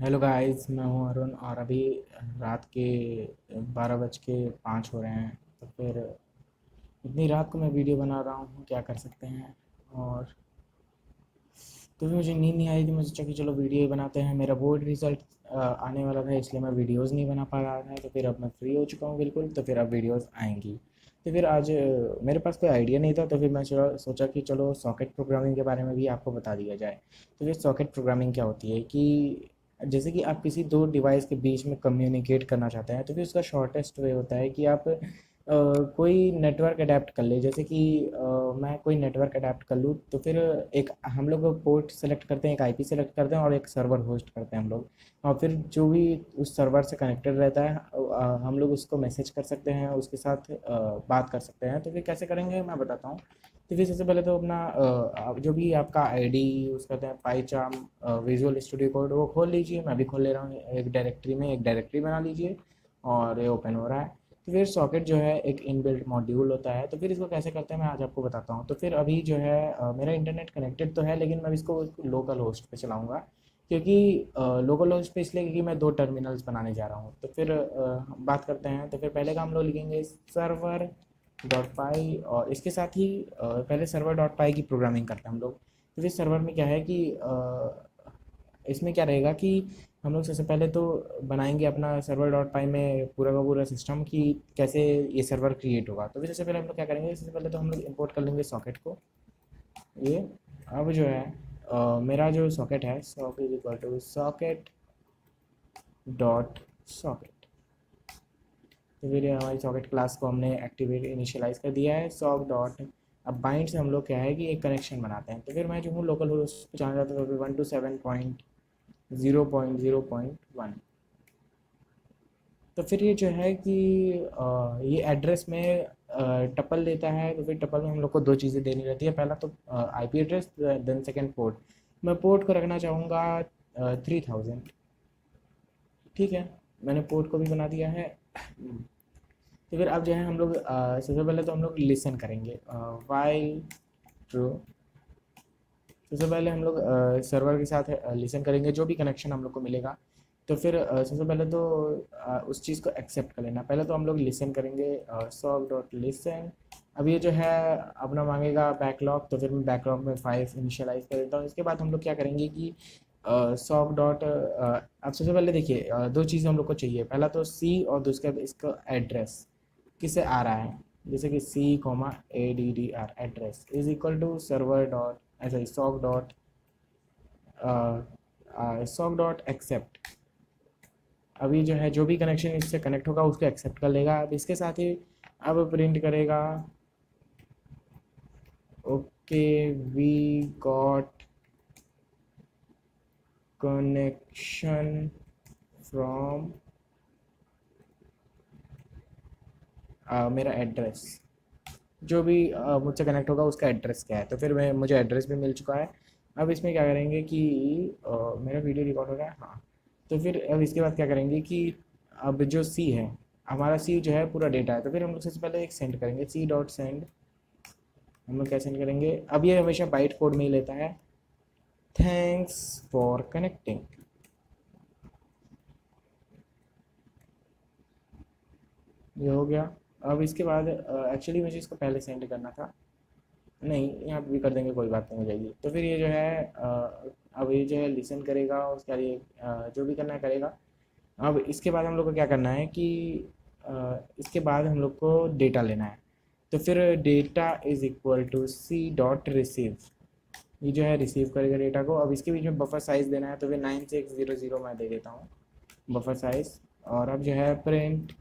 Hello guys मैं हूँ अरुण और अभी रात के बारह बज के पाँच हो रहे हैं। तो फिर इतनी रात को मैं वीडियो बना रहा हूँ, क्या कर सकते हैं? और तो फिर मुझे नींद नहीं आई थी मैं सोचा कि चलो वीडियो ही बनाते हैं। मेरा बोर्ड रिज़ल्ट आने वाला था, इसलिए मैं वीडियोज़ नहीं बना पा रहा था। तो फिर अब मैं फ्री हो चुका हूँ, बिल्कुल। तो फिर अब वीडियोज़ आएँगी। तो फिर आज मेरे पास कोई आइडिया नहीं था तो फिर मैं सोचा कि चलो सॉकेट प्रोग्रामिंग के बारे में भी आपको बता दिया जाए। तो फिर सॉकेट प्रोग्रामिंग क्या होती है कि जैसे कि आप किसी दो डिवाइस के बीच में कम्युनिकेट करना चाहते हैं तो फिर उसका शॉर्टेस्ट वे होता है कि आप Uh, कोई नेटवर्क अडेप्ट कर ले। जैसे कि uh, मैं कोई नेटवर्क अडेप्ट कर लूँ तो फिर एक हम लोग पोर्ट सेलेक्ट करते हैं एक आईपी सेलेक्ट करते हैं और एक सर्वर होस्ट करते हैं हम लोग। और फिर जो भी उस सर्वर से कनेक्टेड रहता है हम लोग उसको मैसेज कर सकते हैं उसके साथ बात कर सकते हैं। तो फिर कैसे करेंगे मैं बताता हूँ। तो फिर सबसे पहले तो अपना जो भी आपका आईडी यूज़ करते हैं, पाई चाम विजुअल स्टूडियो कोड वो खोल लीजिए। मैं भी खोल ले रहा हूँ, एक डायरेक्टरी में, एक डायरेक्टरी बना लीजिए और ये ओपन हो रहा है। तो फिर सॉकेट जो है, एक इनबिल्ट मॉड्यूल होता है। तो फिर इसको कैसे करते हैं, मैं आज आपको बताता हूँ। तो फिर अभी जो है मेरा इंटरनेट कनेक्टेड तो है, लेकिन मैं इसको लोकल होस्ट पे चलाऊँगा। क्योंकि लोकल होस्ट पे इसलिए क्योंकि मैं दो टर्मिनल्स बनाने जा रहा हूँ। तो फिर बात करते हैं। तो फिर पहले का हम लोग लिखेंगे सर्वर डॉट पाई और इसके साथ ही पहले सर्वर डॉट पाई की प्रोग्रामिंग करते हैं हम लोग। तो फिर सर्वर में क्या है कि इसमें क्या रहेगा कि हम लोग सबसे पहले तो बनाएँगे अपना सर्वर डॉट पाई में पूरा का पूरा सिस्टम कि कैसे ये सर्वर क्रिएट होगा। तो फिर सबसे पहले हम लोग क्या करेंगे सबसे पहले तो हम लोग इम्पोर्ट कर लेंगे सॉकेट को। ये अब जो है आ, मेरा जो सॉकेट है socket equal to socket dot socket तो फिर हमारी सॉकेट क्लास को हमने एक्टिवेट इनिशियलाइज कर दिया है। सॉक डॉट अब बाइंड से हम लोग क्या है कि एक कनेक्शन बनाते हैं। तो फिर मैं जो हूँ लोकल होस्ट जाना चाहता हूँ one two seven point zero point zero point one तो फिर ये जो है कि ये एड्रेस में टपल देता है। तो फिर टपल में हम लोग को दो चीज़ें देनी रहती है। पहला तो IP address then second port मैं पोर्ट को रखना चाहूँगा थ्री थाउज़ेंड ठीक है? मैंने पोर्ट को भी बना दिया है। तो फिर अब जो है हम लोग सबसे पहले तो हम लोग लिसन करेंगे। वाई ट्रू सबसे पहले हम लोग सर्वर के साथ लिसन करेंगे, जो भी कनेक्शन हम लोग को मिलेगा। तो फिर सबसे पहले तो उस चीज़ को एक्सेप्ट कर लेना। पहले तो हम लोग लिसन करेंगे सॉक डॉट लिसन अब ये जो है, अपना मांगेगा बैकलॉग तो फिर मैं बैकलॉग में फाइव इनिशियलाइज कर देता हूँ। इसके बाद हम लोग क्या करेंगे कि सॉक डॉट अब सबसे पहले देखिए दो चीज़ हम लोग को चाहिए। पहला तो सी और दूसरा इसका एड्रेस किसे आ रहा है? जैसे कि C comma A D D R address is equal to server dot ऐसा sock dot sock dot accept अभी जो है, जो भी कनेक्शन इससे कनेक्ट होगा, उसको एक्सेप्ट कर लेगा। अब इसके साथ ही अब प्रिंट करेगा। Okay we got connection from मेरा एड्रेस जो भी मुझसे कनेक्ट होगा उसका एड्रेस क्या है? तो फिर मैं मुझे एड्रेस भी मिल चुका है। अब इसमें क्या करेंगे कि आ, मेरा वीडियो रिकॉर्ड हो रहा है? हाँ। तो फिर अब इसके बाद क्या करेंगे कि अब जो सी है हमारा सी जो है पूरा डेटा है। तो फिर हम लोग सबसे पहले एक सेंड करेंगे। सी डॉट सेंड हम लोग क्या सेंड करेंगे? अब ये हमेशा बाइट कोड में ही लेता है। थैंक्स फॉर कनेक्टिंग ये हो गया। अब इसके बाद एक्चुअली मुझे इसको पहले सेंड करना था। नहीं, यहाँ भी कर देंगे, कोई बात नहीं, हो जाएगी। तो फिर ये जो है अब ये जो है लिसन करेगा, उसके लिए जो भी करना है करेगा। अब इसके बाद हम लोग को क्या करना है कि इसके बाद हम लोग को डेटा लेना है। तो फिर data is equal to C dot receive ये जो है रिसीव करेगा डेटा को। अब इसके बीच में बफर साइज़ देना है तो फिर नाइन सिक्स ज़ीरो ज़ीरो मैं दे देता हूँ बफर साइज़ और अब जो है प्रिंट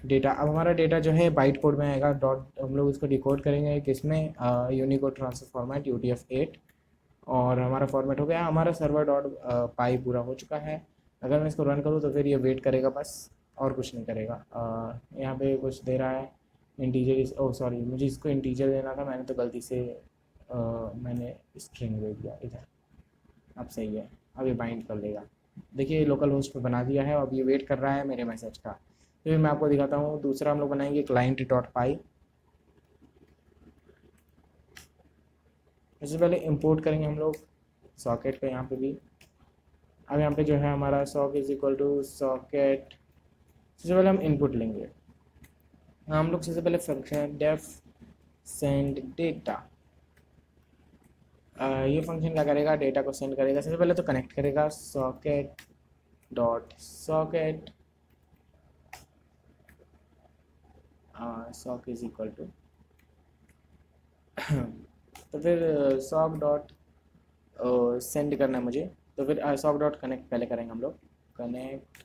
डेटा अब हमारा डेटा जो है बाइट कोड में आएगा। डॉट हम लोग इसको डिकोड करेंगे किसमें Unicode transfer format U T F eight और हमारा फॉर्मेट हो गया। हमारा सर्वर डॉट पाई पूरा हो चुका है। अगर मैं इसको रन करूँ तो फिर ये वेट करेगा बस, और कुछ नहीं करेगा। यहाँ पे कुछ दे रहा है इंटीजर ओ सॉरी मुझे इसको इंटीजर देना था, मैंने तो गलती से मैंने स्ट्रिंग दे दिया इधर। अब सही है, अब ये बाइंड कर लेगा। देखिए लोकल होस्ट पे बना दिया है, अब ये वेट कर रहा है मेरे मैसेज का। फिर मैं आपको दिखाता हूँ, दूसरा हम लोग बनाएँगे क्लाइंट डॉट पाई सबसे पहले इंपोर्ट करेंगे हम लोग सॉकेट का यहाँ पे भी। अब यहाँ पे जो है हमारा sock is equal to socket सबसे पहले हम इनपुट लेंगे। हम लोग सबसे पहले फ़ंक्शन डेफ सेंड डेटा ये फ़ंक्शन क्या करेगा? डेटा को सेंड करेगा। सबसे पहले तो कनेक्ट करेगा socket dot socket sock is equal to तो फिर सॉक डॉट सेंड करना है मुझे। तो फिर सॉक डॉट कनेक्ट पहले करेंगे हम लोग। कनेक्ट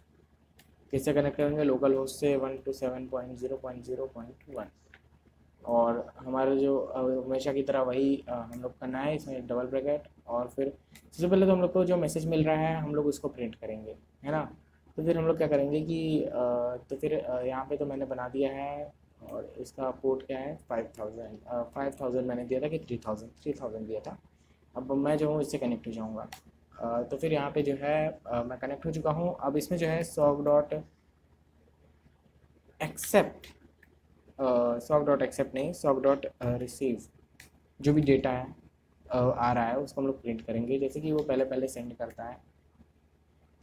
किससे कनेक्ट करेंगे? लोकल होस्ट से one two seven point zero point zero point one और हमारा जो हमेशा की तरह वही हम लोग करना है, इसमें डबल ब्रैकेट और फिर सबसे पहले तो हम लोग को जो मैसेज मिल रहा है, हम लोग उसको प्रिंट करेंगे, है ना? तो फिर हम लोग क्या करेंगे कि तो फिर यहाँ पे तो मैंने बना दिया है और इसका पोर्ट क्या है? फाइव थाउज़ेंड फाइव थाउज़ेंड मैंने दिया था कि थ्री थाउज़ेंड थ्री थाउज़ेंड दिया था। अब मैं जो हूँ, इससे कनेक्ट हो जाऊँगा। तो फिर यहाँ पे जो है मैं कनेक्ट हो चुका हूँ। अब इसमें जो है sock dot accept sock dot accept नहीं सॉक डॉट रिसीव जो भी डेटा है uh, आ रहा है उसको हम लोग प्रिंट करेंगे। जैसे कि वो पहले पहले सेंड करता है।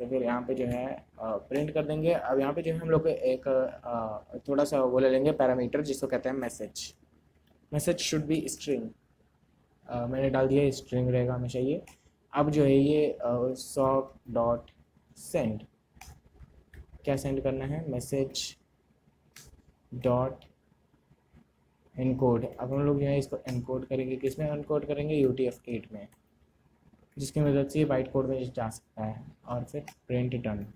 तो फिर यहाँ पे जो है प्रिंट कर देंगे। अब यहाँ पे जो है हम लोग एक थोड़ा सा वो ले लेंगे पैरामीटर जिसको कहते हैं message message should be string मैंने डाल दिया स्ट्रिंग रहेगा हमेशा ये। अब जो है ये सॉक डॉट सेंड क्या सेंड करना है? मैसेज डॉट इनकोड अब हम लोग जो है इसको इनकोड करेंगे किसमें? इनकोड करेंगे यू टी एफ़ एट में, जिसकी मदद से ये वाइट कोड में जा सकता है। और फिर प्रिंट डन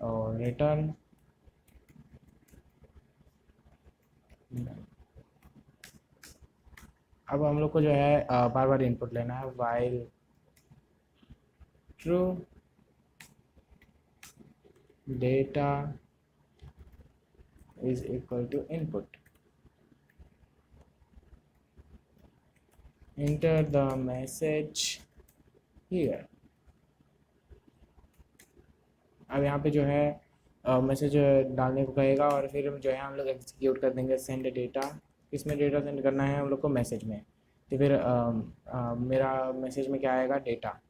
और रिटर्न अब हम लोग को जो है बार बार इनपुट लेना है। While true data is equal to input enter the message here. अब यहाँ पे जो है मैसेज डालने को कहेगा और फिर जो है हम लोग एग्जीक्यूट कर देंगे सेंड डेटा किसमें डेटा सेंड करना है हम लोग को मैसेज में. तो फिर आ, आ, मेरा मैसेज में क्या आएगा? डेटा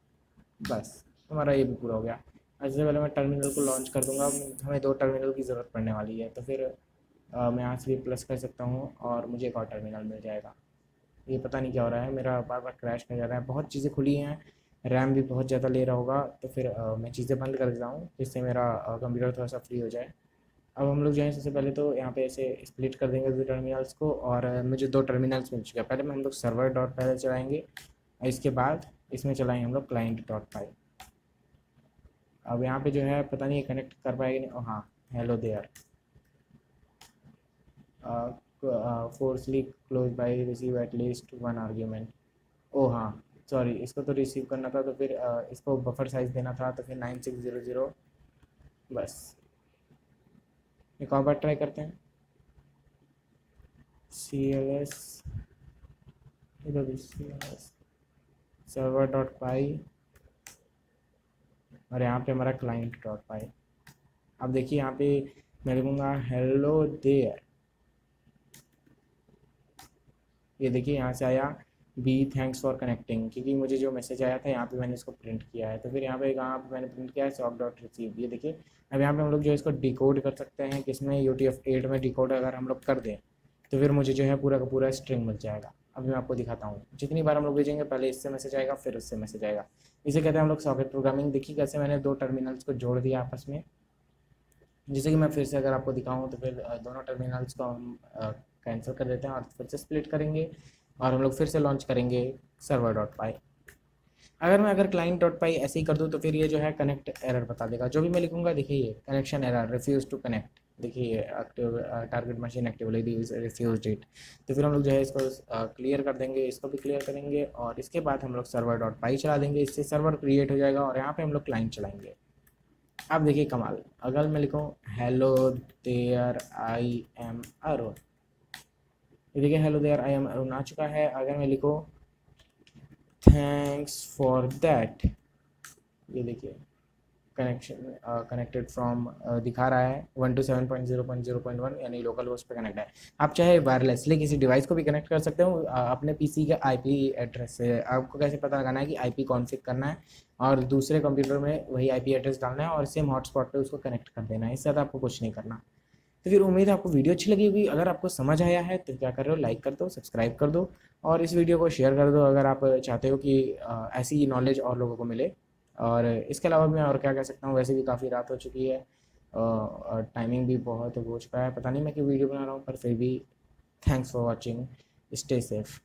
बस हमारा ये भी पूरा हो गया. सबसे पहले मैं टर्मिनल को लॉन्च कर दूँगा। हमें दो टर्मिनल की ज़रूरत पड़ने वाली है। तो फिर आ, मैं यहाँ से भी प्लस कर सकता हूँ और मुझे एक और टर्मिनल मिल जाएगा। ये पता नहीं क्या हो रहा है। मेरा बार बार क्रैश कर जा रहा है। बहुत चीज़ें खुली हैं। रैम भी बहुत ज़्यादा ले रहा होगा। तो फिर आ, मैं चीज़ें बंद कर देता हूँ जिससे मेरा कंप्यूटर थोड़ा सा फ्री हो जाए। अब हम लोग जो है सबसे पहले तो यहाँ पे ऐसे स्प्लिट कर देंगे दो टर्मिनल्स को और मुझे दो टर्मिनल्स मिल चुके हैं। पहले हम लोग सर्वर डॉट पहले चलाएँगे। इसके बाद इसमें चलाएँगे हम लोग क्लाइंट डॉट पाई अब यहाँ पे जो है पता नहीं कनेक्ट कर पाएगी नहीं? हाँ hello there forcibly close by receive at least one argument ओ हाँ सॉरी इसको तो रिसीव करना था तो फिर uh, इसको बफर साइज़ देना था तो फिर नाइन सिक्स ज़ीरो ज़ीरो बस एक और बार ट्राई करते हैं. सी एल एस इधर C L S server dot py और यहाँ पे हमारा क्लाइंट डॉट पाई अब देखिए यहाँ पे मैं लिखूँगा हेलो देयर ये देखिए यहाँ से आया बी थैंक्स फॉर कनेक्टिंग क्योंकि मुझे जो मैसेज आया था, यहाँ पे मैंने इसको प्रिंट किया है। तो फिर यहाँ पे कहाँ पे मैंने प्रिंट किया है सॉक डॉट रिसीव ये देखिए, अब यहाँ पे हम लोग जो इसको डिकोड कर सकते हैं, किसमें? यू टी एफ़ एट में डिकोड अगर हम लोग कर दें तो फिर मुझे जो है पूरा का पूरा स्ट्रिंग मिल जाएगा। अभी मैं आपको दिखाता हूँ। जितनी बार हम लोग भेजेंगे, पहले इससे मैसेज आएगा, फिर उससे मैसेज आएगा। इसे कहते हैं हम लोग सॉकेट प्रोग्रामिंग देखिए, कैसे मैंने दो टर्मिनल्स को जोड़ दिया आपस में। जैसे कि मैं फिर से अगर आपको दिखाऊँ तो फिर दोनों टर्मिनल्स को हम कैंसिल कर देते हैं और फिर से स्प्लिट करेंगे और हम लोग फिर से लॉन्च करेंगे सर्वर डॉट पाई अगर मैं अगर क्लाइंट डॉट पाई ऐसे ही कर दूँ तो फिर ये जो है कनेक्ट एरर बता देगा। जो भी मैं लिखूँगा, देखिए ये connection error refused to connect देखिए active target machine actively refused that तो फिर हम लोग जो है इसको क्लियर कर देंगे, इसको भी क्लियर करेंगे और इसके बाद हम लोग सर्वर डॉट पाई चला देंगे। इससे सर्वर क्रिएट हो जाएगा और यहाँ पे हम लोग क्लाइंट चलाएँगे। अब देखिए कमाल। अगर मैं लिखूँ hello there I am Arun देखिए hello there I am Arun आ चुका है। अगर मैं लिखो थैंक्स फॉर दैट ये देखिए कनेक्शन कनेक्टेड फ्रॉम दिखा रहा है one two seven point zero point zero point one यानी लोकल होस्ट पे कनेक्ट है। आप चाहे वायरलेसली किसी डिवाइस को भी कनेक्ट कर सकते हो अपने पीसी के आईपी एड्रेस से। आपको कैसे पता लगाना है कि आईपी कॉन्फ़िग करना है, और दूसरे कंप्यूटर में वही आईपी एड्रेस डालना है, और सेम हॉटस्पॉट पे उसको कनेक्ट कर देना है। इससे ज़्यादा आपको कुछ नहीं करना। तो फिर उम्मीद है आपको वीडियो अच्छी लगी होगी। अगर आपको समझ आया है तो क्या कर रहे हो लाइक कर दो सब्सक्राइब कर दो, और इस वीडियो को शेयर कर दो। अगर आप चाहते हो कि ऐसी नॉलेज और लोगों को मिले और इसके अलावा मैं और क्या कह सकता हूँ, वैसे भी काफ़ी रात हो चुकी है और टाइमिंग भी बहुत हो चुका है। पता नहीं मैं क्यों वीडियो बना रहा हूँ, पर फिर भी thanks for watching stay safe